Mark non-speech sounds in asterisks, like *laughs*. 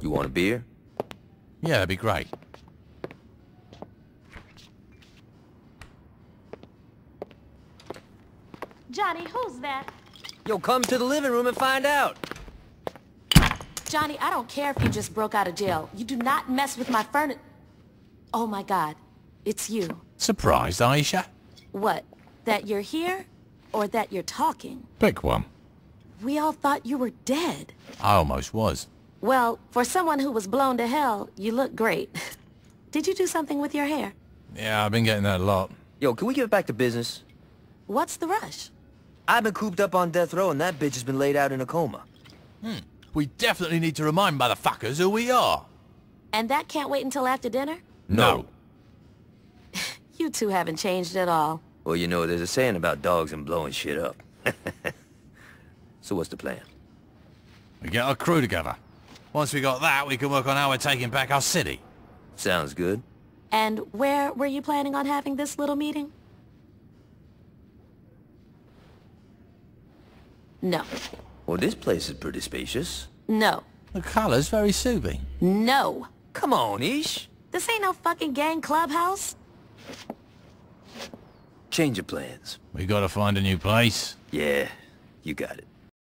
You want a beer? Yeah, that'd be great. Johnny, who's that? Yo, come to the living room and find out. Johnny, I don't care if you just broke out of jail. You do not mess with my furni- Oh my god. It's you. Surprised, Aisha? What? That you're here? Or that you're talking? Pick one. We all thought you were dead. I almost was. Well, for someone who was blown to hell, you look great. *laughs* Did you do something with your hair? Yeah, I've been getting that a lot. Yo, can we get back to business? What's the rush? I've been cooped up on death row and that bitch has been laid out in a coma. Hmm. We definitely need to remind motherfuckers who we are. And that can't wait until after dinner? No. *laughs* You two haven't changed at all. Well, you know, there's a saying about dogs and blowing shit up. *laughs* so what's the plan? We get our crew together. Once we got that, we can work on how we're taking back our city. Sounds good. And where were you planning on having this little meeting? No. Well, this place is pretty spacious. No. The color's very soothing. No. Come on, Ish. This ain't no fucking gang clubhouse. Change of plans. We gotta find a new place. Yeah, you got it.